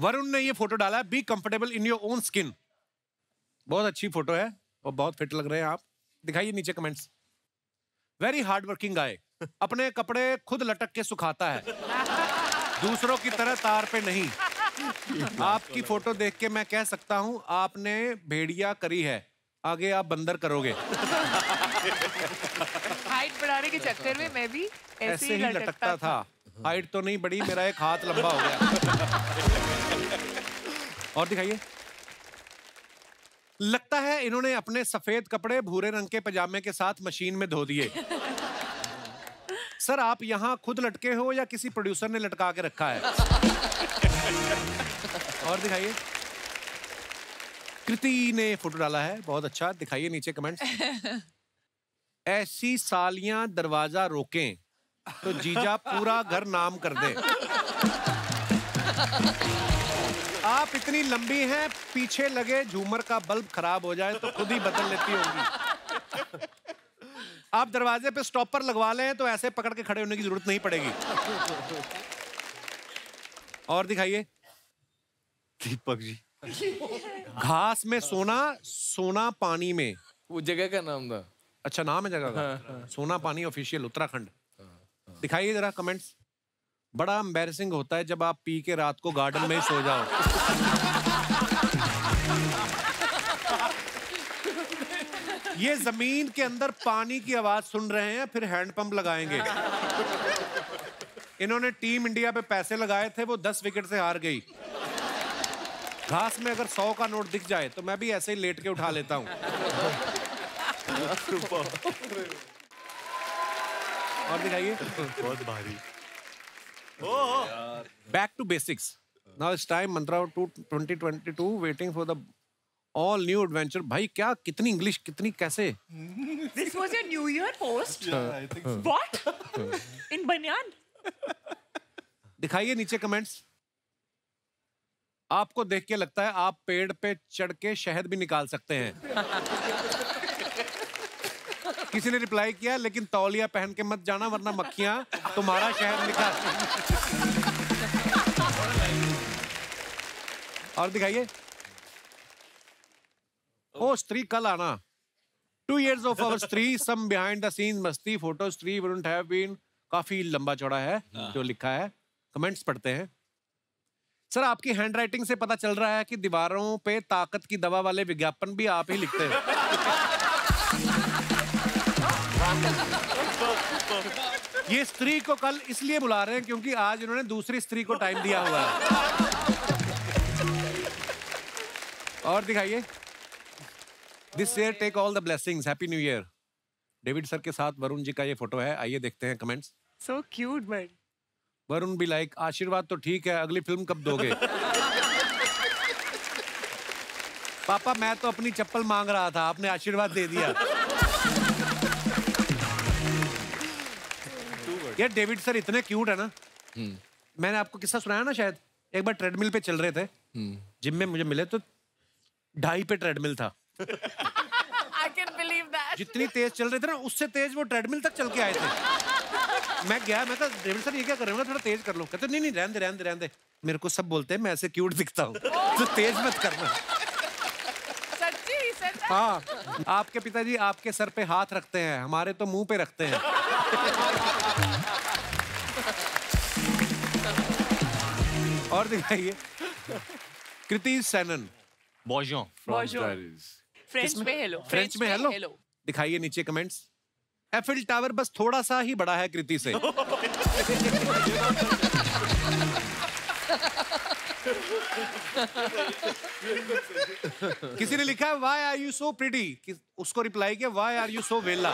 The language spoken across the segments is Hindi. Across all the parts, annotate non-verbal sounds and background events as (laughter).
वरुण ने ये फ़ोटो डाला be comfortable in your own skin बहुत अच्छी फ़ोटो है और बहुत फिट लग रहे हैं आप। दिखाइए नीचे comments very hard working guy अपने कपड़े खुद लटक के सुखाता है। दूसरों की तरह तार पे नहीं। आपकी फ़ोटो देख के मैं कह सकता हूँ आपने भेड़िया करी है। आगे आप बंदर करोगे। हाइट बढ़ाने के चक्कर में मैं भी ऐसे, ऐसे ही लटकता था। हाइट तो नहीं बड़ी मेरा एक हाथ लंबा हो गया। और दिखाइए। लगता है इन्होंने अपने सफ़ेद कपड़े भूरे रंग के पजामे के साथ मशीन में धो दिए। (laughs) सर आप यहाँ खुद लटके हो या किसी प्रोड्यूसर ने लटका के रखा है? और दिखाइए। कृति ने फ़ोटो डाला है बहुत अच्छा दिखाइए नीचे कमेंट (laughs) ऐसी सालियाँ दरवाज़ा रोकें तो जीजा पूरा घर नाम कर दे। (laughs) आप इतनी लंबी हैं पीछे लगे झूमर का बल्ब खराब हो जाए तो खुद ही बदल लेती होगी। आप दरवाजे पे स्टॉपर लगवा लें तो ऐसे पकड़ के खड़े होने की ज़रूरत नहीं पड़ेगी। और दिखाइए। दीपक जी। घास में सोना सोना पानी में। वो जगह का नाम था। अच्छा नाम है जगह का? हाँ, हाँ। सोना पानी ऑफिशियल उत्तराखंड। हाँ, दिखाइए जरा कमेंट्स। बड़ा एम्बेरसिंग होता है जब आप पी के रात को गार्डन में ही सो जाओ। ये ज़मीन के अंदर पानी की आवाज़ सुन रहे हैं फिर हैंडपंप लगाएँगे। इन्होंने टीम इंडिया पे पैसे लगाए थे वो दस विकेट से हार गई। घास में अगर सौ का नोट दिख जाए तो मैं भी ऐसे ही लेट के उठा लेता हूँ। (laughs) और दिखाइए। बहुत भारी। Back to basics. Now it's time Mantra to 2022 waiting for the all new adventure. भाई क्या कितनी इंग्लिश कितनी कैसे This was your New Year post? Yeah, I think so. What? In Banyan? दिखाइए नीचे कमेंट्स आपको देख के लगता है आप पेड़ पे चढ़ के शहद भी निकाल सकते हैं किसी ने रिप्लाई किया लेकिन तौलिया पहन के मत जाना वरना मक्खियाँ तुम्हारा शहद निकाल और दिखाइए। ओ स्त्री कल आना। To years of our Stree some behind the scene मस्ती photo Stree wouldn't have been काफ़ी लंबा चौड़ा है जो लिखा है। कमेंट्स पढ़ते हैं। सर आपकी हैंड राइटिंग से पता चल रहा है कि दीवारों पे ताकत की दवा वाले विज्ञापन भी आप ही लिखते हो। ये स्त्री को कल इसलिए बुला रहे हैं क्योंकि आज इन्होंने दूसरी स्त्री को टाइम दिया हुआ है। और दिखाइए। This year take all the blessings happy new year David sir के साथ वरुण जी का ये फ़ोटो है। आइए देखते हैं comments so cute but Varun भी लाइक आशीर्वाद तो ठीक है अगली फ़िल्म कब दोगे? पापा मैं तो अपनी चप्पल मांग रहा था आपने आशीर्वाद दे दिया। यार डेविड सर इतने क्यूट है ना। मैंने आपको किस्सा सुनाया ना शायद? एक बार ट्रेडमिल पे चल रहे थे। जिम में मुझे मिले तो ढाई पे ट्रेडमिल था. जितनी तेज चल रहे थे ना उससे तेज वो ट्रेडमिल तक चल के आए थे। मैं गया मैं कहा डेविड सर ये क्या कर रहे हो? थोड़ा तेज कर लो। कहते नहीं नहीं रहने दे रहने दे रहने दे। मेरे को सब बोलते हैं मैं ऐसे क्यूट दिखता हूँ। तो तेज मत करना? हाँ आपके पिताजी आपके सर पे हाथ रखते हैं हमारे तो मुँह पे रखते हैं। और दिखाइए। कृति सैनन. Diaries. French में hello. फ्रेंच में हेलो दिखाइए नीचे कमेंट्स एफिल टावर बस थोड़ा सा ही बड़ा है कृति से। किसी ने लिखा है why are you so pretty उसको रिप्लाई किया वाई आर यू सो वेला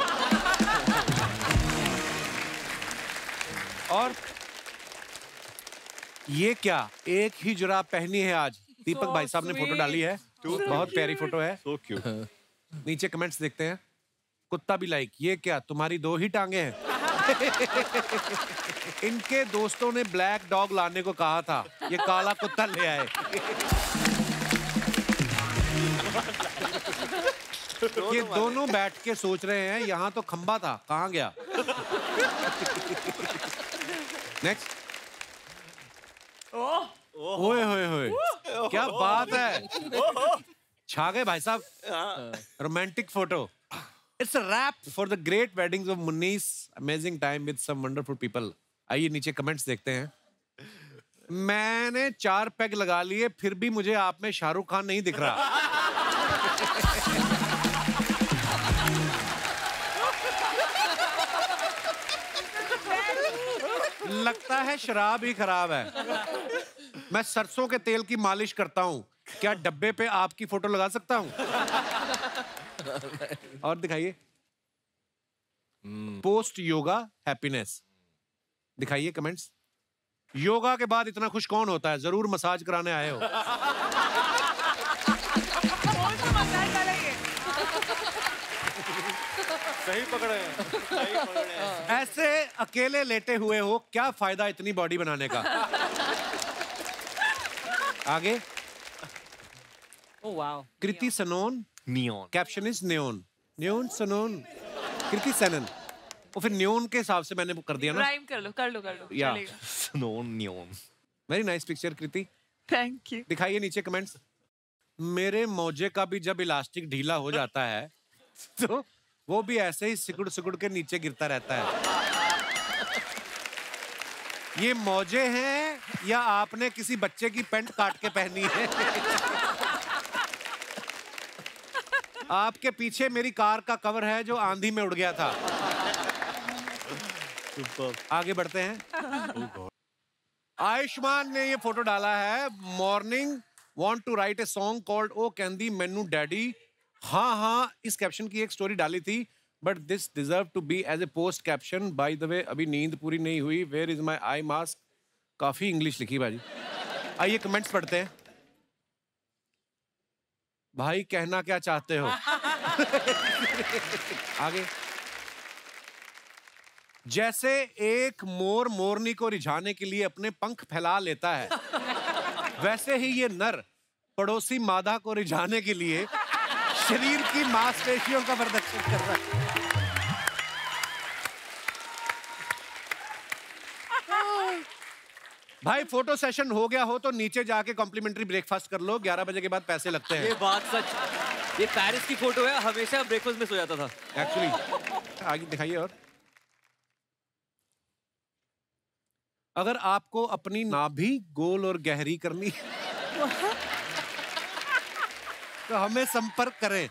और ये क्या? एक ही जुराब पहनी है आज। दीपक So भाई साहब ने फ़ोटो डाली है। बहुत प्यारी फ़ोटो है। So cute. (laughs) नीचे कमेंट्स देखते हैं। कुत्ता भी लाइक ये क्या? तुम्हारी दो ही टांगे हैं। (laughs) इनके दोस्तों ने ब्लैक डॉग लाने को कहा था। ये काला कुत्ता ले आए। (laughs) ये दोनों बैठ के सोच रहे हैं यहाँ तो खंबा था। कहाँ गया? नेक्स्ट Oh, ओए होए होए क्या बात है? छा गए भाई साहब। Romantic photo it's a wrap for the great weddings of मुन्नीस amazing time with some wonderful people आइए नीचे कमेंट्स देखते हैं। मैंने चार पैग लगा लिए फिर भी मुझे आप में शाहरुख खान नहीं दिख रहा। लगता है शराब ही खराब है। मैं सरसों के तेल की मालिश करता हूँ। क्या डब्बे पे आपकी फ़ोटो लगा सकता हूँ? और दिखाइए। पोस्ट योगा हैप्पीनेस दिखाइए कमेंट्स योगा के बाद इतना खुश कौन होता है? ज़रूर मसाज कराने आए हो। सही पकड़े हैं। सही पकड़े ऐसे अकेले लेटे हुए हो क्या फ़ायदा इतनी बॉडी बनाने का? आगे। Oh Kriti Sanon. Neon caption is neon neon Sanon Kriti Sanon वो फिर न्योन के हिसाब से मैंने कर दिया ना। राइम कर लो कर लो कर लो. चलेगा। Sanon neon very nice picture Kriti thank you दिखाइए नीचे कमेंट्स मेरे मोजे का भी जब इलास्टिक ढीला हो जाता है तो वो भी ऐसे ही सिकुड़ सिकुड़ के नीचे गिरता रहता है। ये मौजे हैं या आपने किसी बच्चे की पेंट काट के पहनी है? आपके पीछे मेरी कार का कवर है जो आंधी में उड़ गया था। आगे बढ़ते हैं। आयुष्मान ने ये फ़ोटो डाला है। Morning want to write a song called ओ कैंदी मेनू डैडी हाँ हाँ इस कैप्शन की एक स्टोरी डाली थी but this deserve to be as a post caption by the way अभी नींद पूरी नहीं हुई। Where is my eye mask काफ़ी इंग्लिश लिखी भाजी। आइए कमेंट्स पढ़ते हैं। भाई, कहना क्या चाहते हो? (laughs) आगे। जैसे एक मोर मोरनी को रिझाने के लिए अपने पंख फैला लेता है, वैसे ही ये नर पड़ोसी मादा को रिझाने के लिए शरीर की मांसपेशियों का प्रदर्शन कर रहा है। भाई फ़ोटो सेशन हो गया हो तो नीचे जाके कॉम्प्लीमेंट्री ब्रेकफास्ट कर लो। 11 बजे के बाद पैसे लगते हैं। ये बात सच। ये पेरिस की फ़ोटो है हमेशा ब्रेकफास्ट में सो जाता था। एक्चुअली आगे दिखाइए और। अगर आपको अपनी नाभि गोल और गहरी करनी तो हमें संपर्क करें।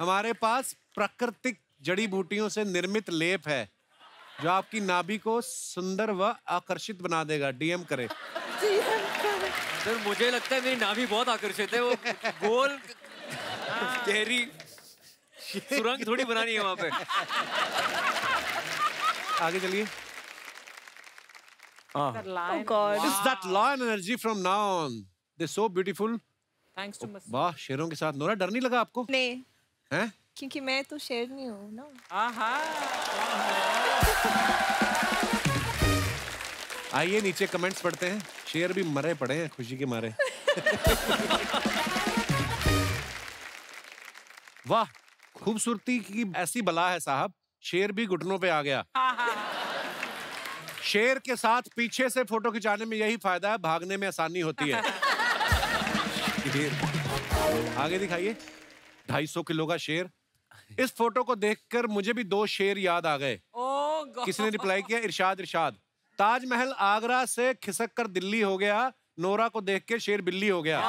हमारे पास प्राकृतिक जड़ी बूटियों से निर्मित लेप है जो आपकी नाभि को सुंदर व आकर्षित बना देगा। डीएम करें। सर मुझे लगता है मेरी नाभि बहुत आकर्षित है वो गोल गहरी सुरंग थोड़ी बनानी है वहाँ पे। आगे चलिए। Oh oh God. It's that lion energy from now on. They're so beautiful. To Mas. वाह शेरों के साथ। नोरा डर नहीं लगा आपको? नहीं। हैं? क्योंकि मैं तो शेर नहीं हूँ ना। Aha. आइए नीचे कमेंट्स पढ़ते हैं। शेर भी मरे पड़े हैं खुशी के मारे। (laughs) वाह खूबसूरती की ऐसी बला है साहब। शेर भी घुटनों पे आ गया। शेर के साथ पीछे से फ़ोटो खिंचाने में यही फ़ायदा है भागने में आसानी होती है। (laughs) आगे दिखाइए। ढाई सौ किलो का शेर। इस फ़ोटो को देखकर मुझे भी दो शेर याद आ गए। Oh. किसने रिप्लाई किया इरशाद इरशाद। ताजमहल आगरा से खिसक कर दिल्ली हो गया। नोरा को देख के शेर बिल्ली हो गया।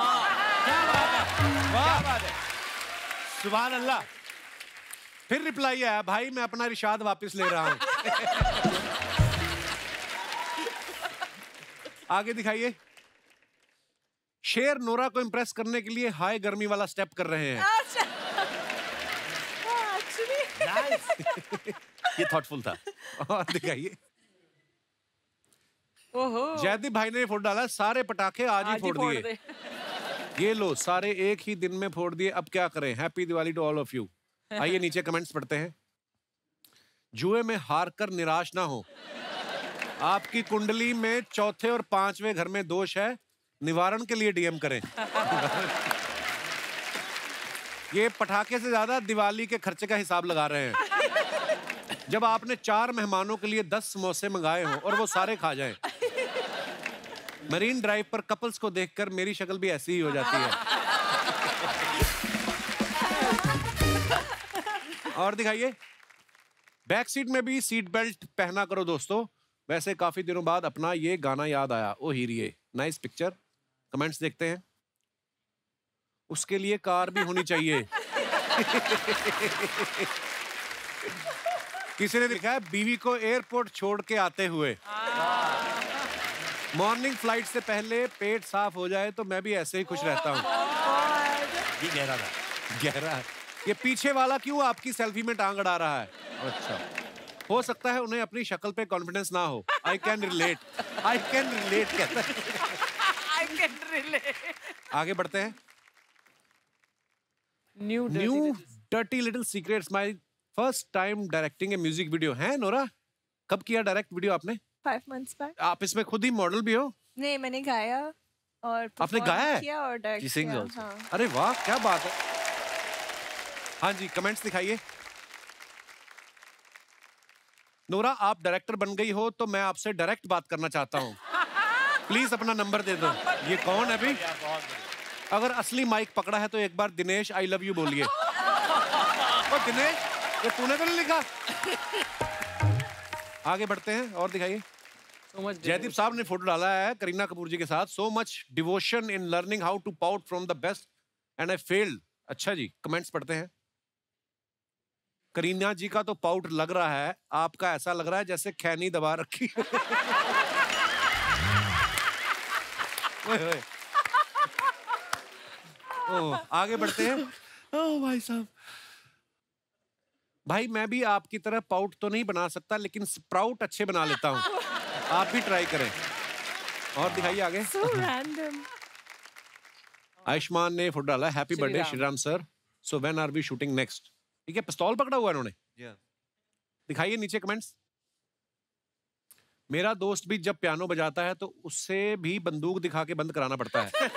सुबह अल्लाह फिर रिप्लाई आया भाई मैं अपना इरशाद वापस ले रहा हूँ। (laughs) आगे दिखाइए। शेर नोरा को इम्प्रेस करने के लिए हाई गर्मी वाला स्टेप कर रहे हैं। (laughs) ये थॉटफुल था। और दिखाइए। जयदीप भाई ने फ़ोटो डाला सारे पटाखे आज ही आज ही फोड़ फोड़ दिए। ये लो सारे एक ही दिन में फोड़ दिए अब क्या करें? Happy Diwali to all of you आइए नीचे कमेंट्स पढ़ते हैं। जुए में हार कर निराश ना हो। आपकी कुंडली में चौथे और पाँचवें घर में दोष है। निवारण के लिए डीएम करें। ये पटाखे से ज़्यादा दिवाली के खर्चे का हिसाब लगा रहे हैं। जब आपने चार मेहमानों के लिए दस समोसे मंगाए हों और वो सारे खा जाएँ, मरीन ड्राइव पर कपल्स को देखकर मेरी शक्ल भी ऐसी ही हो जाती है। और दिखाइए बैक सीट में भी सीट बेल्ट पहना करो दोस्तों। वैसे काफ़ी दिनों बाद अपना ये गाना याद आया। ओ हीरिए नाइस पिक्चर कमेंट्स देखते हैं। उसके लिए कार भी होनी चाहिए। (laughs) किसी ने लिखा है बीवी को एयरपोर्ट छोड़ के आते हुए। मॉर्निंग फ़्लाइट से पहले पेट साफ़ हो जाए तो मैं भी ऐसे ही खुश रहता हूँ। ये गहरा था। गहरा। है ये पीछे वाला क्यों आपकी सेल्फी में टांग अड़ा रहा है? अच्छा। हो सकता है उन्हें अपनी शक्ल पे कॉन्फिडेंस ना हो। I can relate I can relate कहता है। I can relate. आगे बढ़ते हैं। New dirty new little- dirty little secrets my first time directing a music video है नोरा कब किया डायरेक्ट वीडियो आपने? फाइव मंथ्स बैक आप इसमें खुद ही मॉडल भी हो? नहीं मैंने गाया और आपने गाया है? किया और डायरेक्ट किया हाँ। अरे वाह क्या बात है। हाँ जी कमेंट्स दिखाइए। नोरा आप डायरेक्टर बन गई हो तो मैं आपसे डायरेक्ट बात करना चाहता हूँ। (laughs) प्लीज़ अपना नंबर दे दो। ये कौन है अभी? अगर असली माइक पकड़ा है तो एक बार दिनेश आई लव यू बोलिए। दिनेश ये तूने तो नहीं लिखा? आगे बढ़ते हैं और दिखाइए। So जयदीप साहब ने फ़ोटो डाला है करीना कपूर जी के साथ। So much devotion in learning how to pout from the best and I failed अच्छा जी कमेंट्स पढ़ते हैं। करीना जी का तो पाउट लग रहा है आपका ऐसा लग रहा है जैसे खैनी दबा रखी। ओए। आगे बढ़ते हैं। ओ भाई साहब। भाई मैं भी आपकी तरह पाउट तो नहीं बना सकता लेकिन स्प्राउट अच्छे बना लेता हूँ। आप भी ट्राई करें। और दिखाइए आगे। So आयुष्मान ने फ़ोटो डाला। Happy birthday. Sriram sir so when are we shooting next ठीक है पिस्तौल पकड़ा हुआ है इन्होंने Yeah. दिखाइए नीचे कमेंट्स मेरा दोस्त भी जब पियानो बजाता है तो उससे भी बंदूक दिखा के बंद कराना पड़ता है। (laughs)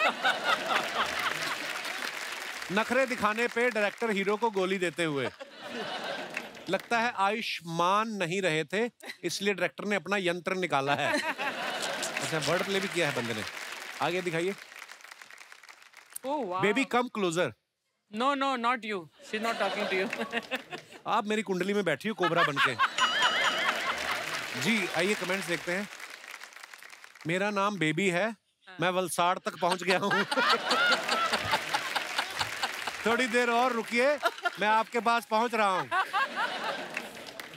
नखरे दिखाने पे डायरेक्टर हीरो को गोली देते हुए। लगता है आयुष्मान नहीं रहे थे इसलिए डायरेक्टर ने अपना यंत्र निकाला है। अच्छा वर्ड प्ले भी किया है बंदे ने। आगे दिखाइए। Baby come closer no no not you not talking to you. (laughs) आप मेरी कुंडली में बैठी हो कोबरा बन के। (laughs) जी आइए कमेंट्स देखते हैं। मेरा नाम बेबी है। मैं वलसाड़ तक पहुँच गया हूँ। थोड़ी देर और रुकिए मैं आपके पास पहुँच रहा हूँ।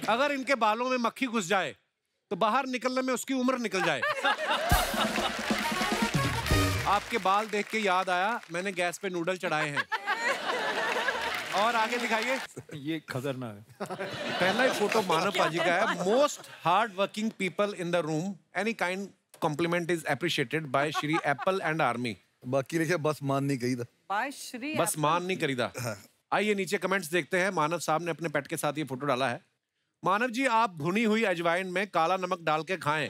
अगर इनके बालों में मक्खी घुस जाए तो बाहर निकलने में उसकी उम्र निकल जाए। आपके बाल देख के याद आया मैंने गैस पे नूडल चढ़ाए हैं। और आगे दिखाइए। ये खतरनाक है। पहला ही फ़ोटो (laughs) मानव पाजी का है। Most hard working people in the room any kind compliment is appreciated by Shri apple and army बाकी लिखे बस मान नहीं गई था By Shri. बस मान नहीं करीदा आइए नीचे कमेंट्स देखते हैं। मानव साहब ने अपने पेट के साथ ये फ़ोटो डाला है। मानव जी आप भुनी हुई अजवाइन में काला नमक डाल के खाएँ।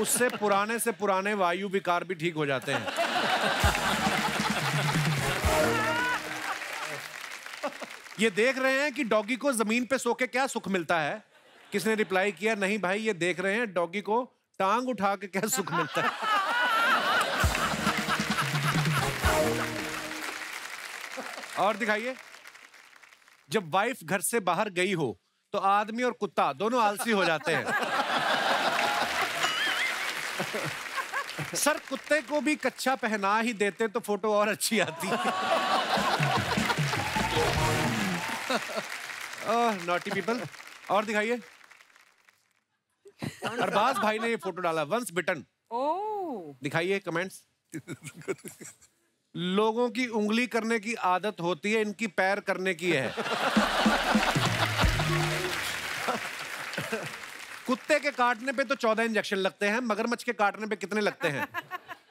उससे पुराने से पुराने वायु विकार भी ठीक हो जाते हैं। ये देख रहे हैं कि डॉगी को ज़मीन पे सो के क्या सुख मिलता है? किसने रिप्लाई किया? नहीं भाई, ये देख रहे हैं, डॉगी को टांग उठा के क्या सुख मिलता है? और दिखाइए, जब वाइफ घर से बाहर गई हो तो आदमी और कुत्ता दोनों आलसी हो जाते हैं। सर, कुत्ते को भी कच्चा पहना ही देते तो फ़ोटो और अच्छी आती। नॉटी पीपल और दिखाइए। अरबाज भाई ने ये फ़ोटो डाला वंस बिटन. दिखाइए कमेंट्स लोगों की उंगली करने की आदत होती है इनकी पैर करने की है। कुत्ते के काटने पे तो चौदह इंजेक्शन लगते हैं मगरमच्छ के काटने पे कितने लगते हैं?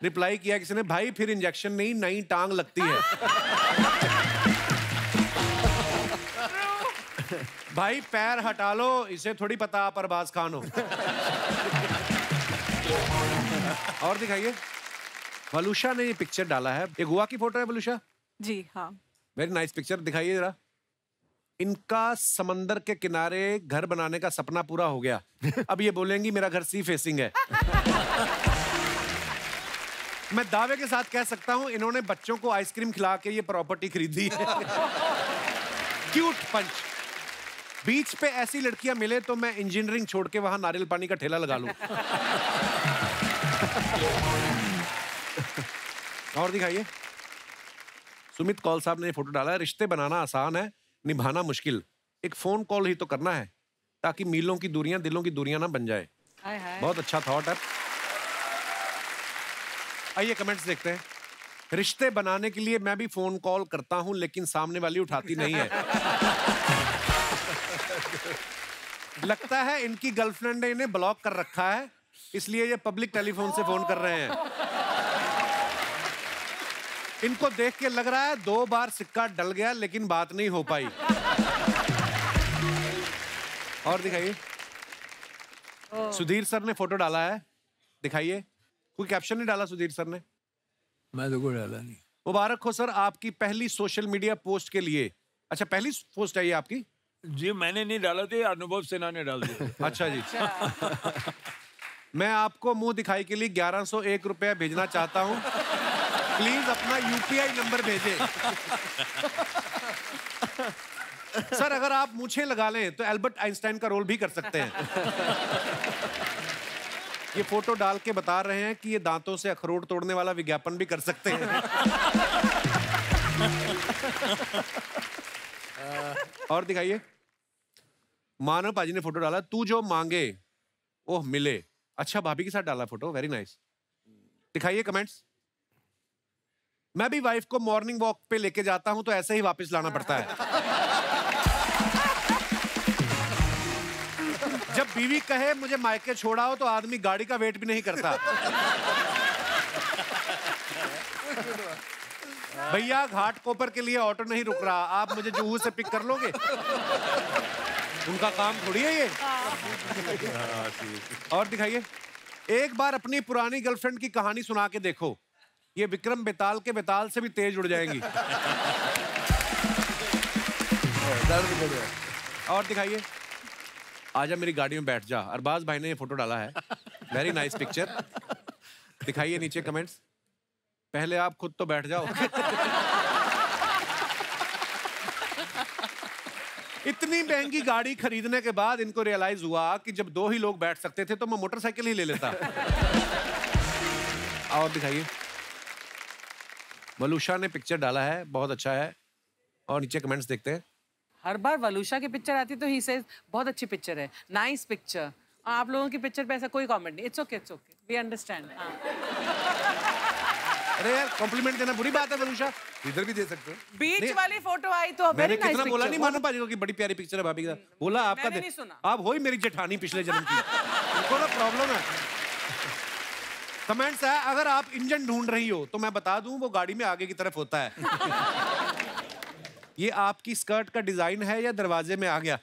रिप्लाई किया किसी ने भाई फिर इंजेक्शन नहीं नई टांग लगती है। भाई पैर हटा लो इसे थोड़ी पता आप अरबाज खान हो। और दिखाइए। वलुषा ने ये पिक्चर डाला है। ये गोवा की फ़ोटो है वलुषा जी हाँ। वेरी नाइस पिक्चर दिखाइए जरा। इनका समंदर के किनारे घर बनाने का सपना पूरा हो गया। अब ये बोलेंगी मेरा घर सी फेसिंग है। मैं दावे के साथ कह सकता हूँ इन्होंने बच्चों को आइसक्रीम खिला के ये प्रॉपर्टी खरीदी है। क्यूट पंच बीच पे ऐसी लड़कियाँ मिले तो मैं इंजीनियरिंग छोड़ के वहाँ नारियल पानी का ठेला लगा लूँ। और दिखाइए। सुमित कौल साहब ने फ़ोटो डाला है रिश्ते बनाना आसान है निभाना मुश्किल। एक फ़ोन कॉल ही तो करना है ताकि मीलों की दूरियाँ दिलों की दूरियाँ ना बन जाए। हाय हाय। बहुत अच्छा थॉट है। आइए कमेंट्स देखते हैं। रिश्ते बनाने के लिए मैं भी फ़ोन कॉल करता हूँ लेकिन सामने वाली उठाती नहीं है। (laughs) लगता है इनकी गर्लफ्रेंड ने इन्हें ब्लॉक कर रखा है इसलिए ये पब्लिक टेलीफोन से फ़ोन कर रहे हैं। इनको देख के लग रहा है दो बार सिक्का डल गया लेकिन बात नहीं हो पाई। और दिखाइए। सुधीर सर ने फ़ोटो डाला है। दिखाइए। कोई कैप्शन नहीं डाला सुधीर सर ने? मैं तो कोई डाला नहीं। मुबारक हो सर आपकी पहली सोशल मीडिया पोस्ट के लिए। अच्छा पहली पोस्ट है ये आपकी? जी मैंने नहीं डाला थे अनुभव सिन्हा ने डाल दिया अच्छा जी। (laughs) मैं आपको मुँह दिखाई के लिए ग्यारह सौ एक रुपया भेजना चाहता हूँ। प्लीज़ अपना यूपीआई नंबर भेजें। सर अगर आप मुझे लगा लें तो एल्बर्ट आइंस्टाइन का रोल भी कर सकते हैं। ये फ़ोटो डाल के बता रहे हैं कि ये दांतों से अखरोट तोड़ने वाला विज्ञापन भी कर सकते हैं। (laughs) और दिखाइए। मानव पाजी ने फ़ोटो डाला, तू जो मांगे, ओह, मिले। अच्छा भाभी के साथ डाला फ़ोटो वेरी नाइस दिखाइए कमेंट्स मैं भी वाइफ को मॉर्निंग वॉक पे लेके जाता हूँ तो ऐसे ही वापस लाना पड़ता है। जब बीवी कहे, मुझे मायके छोड़ा हो तो आदमी गाड़ी का वेट भी नहीं करता। भैया, घाट कोपर के लिए ऑटो नहीं रुक रहा। आप मुझे जुहू से पिक कर लोगे? उनका काम थोड़ी है ये। और दिखाइए। एक बार अपनी पुरानी गर्लफ्रेंड की कहानी सुना के देखो। ये विक्रम बेताल के बेताल से भी तेज उड़ जाएँगी। और दिखाइए। आजा मेरी गाड़ी में बैठ जा। अरबाज भाई ने ये फ़ोटो डाला है। वेरी नाइस पिक्चर दिखाइए नीचे कमेंट्स पहले आप खुद तो बैठ जाओ। इतनी महँगी गाड़ी खरीदने के बाद इनको रियलाइज़ हुआ कि जब दो ही लोग बैठ सकते थे तो मैं मोटरसाइकिल ही ले लेता। (laughs) और दिखाइए। मलूषा ने पिक्चर डाला है बहुत अच्छा है। और नीचे कमेंट्स देखते हैं। हर बार वलूषा की पिक्चर आती तो ही से बहुत अच्छी पिक्चर है नाइस पिक्चर आप लोगों की पिक्चर पे ऐसा कोई कमेंट नहीं it's okay it's okay we understand अरे यार कॉम्प्लीमेंट देना बुरी बात है मलूषा इधर भी दे सकते हो। बीच वाली फ़ोटो आई तो मैंने कितना बोला नहीं मानो पाजी को कि बड़ी प्यारी पिक्चर है भाभी का बोला आपका मैंने नहीं सुना। आप हो ही मेरी जेठानी पिछले जन्म की। उनको ना प्रॉब्लम है। कमेंट्स है अगर आप इंजन ढूंढ रही हो तो मैं बता दूँ वो गाड़ी में आगे की तरफ़ होता है। ये आपकी स्कर्ट का डिज़ाइन है या दरवाजे में आ गया?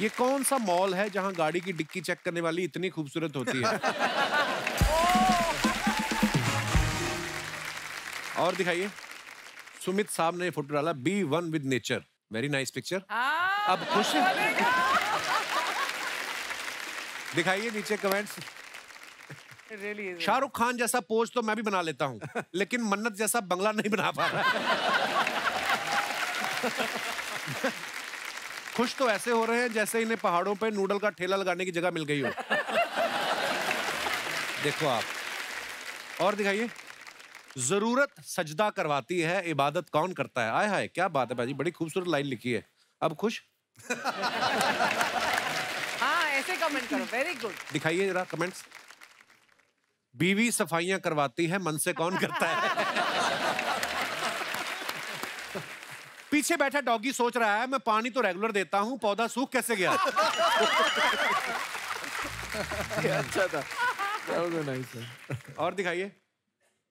ये कौन सा मॉल है जहाँ गाड़ी की डिक्की चेक करने वाली इतनी खूबसूरत होती है? और दिखाइए। सुमित साहब ने फ़ोटो डाला be one with nature. Very nice picture अब खुश दिखाइए नीचे कमेंट्स रियली शाहरुख खान जैसा पोज तो मैं भी बना लेता हूँ लेकिन मन्नत जैसा बंगला नहीं बना पा रहा। खुश तो ऐसे हो रहे हैं जैसे इन्हें पहाड़ों पे नूडल का ठेला लगाने की जगह मिल गई हो। देखो आप। और दिखाइए। ज़रूरत सजदा करवाती है इबादत कौन करता है? आय हाय क्या बात है भाजी बड़ी खूबसूरत लाइन लिखी है। अब खुश? हाँ ऐसे कमेंट करो वेरी गुड दिखाइए जरा कमेंट्स बीवी सफाइयाँ करवाती है मन से कौन करता है? पीछे बैठा डॉगी सोच रहा है मैं पानी तो रेगुलर देता हूँ पौधा सूख कैसे गया? अच्छा था. (laughs) और दिखाइए।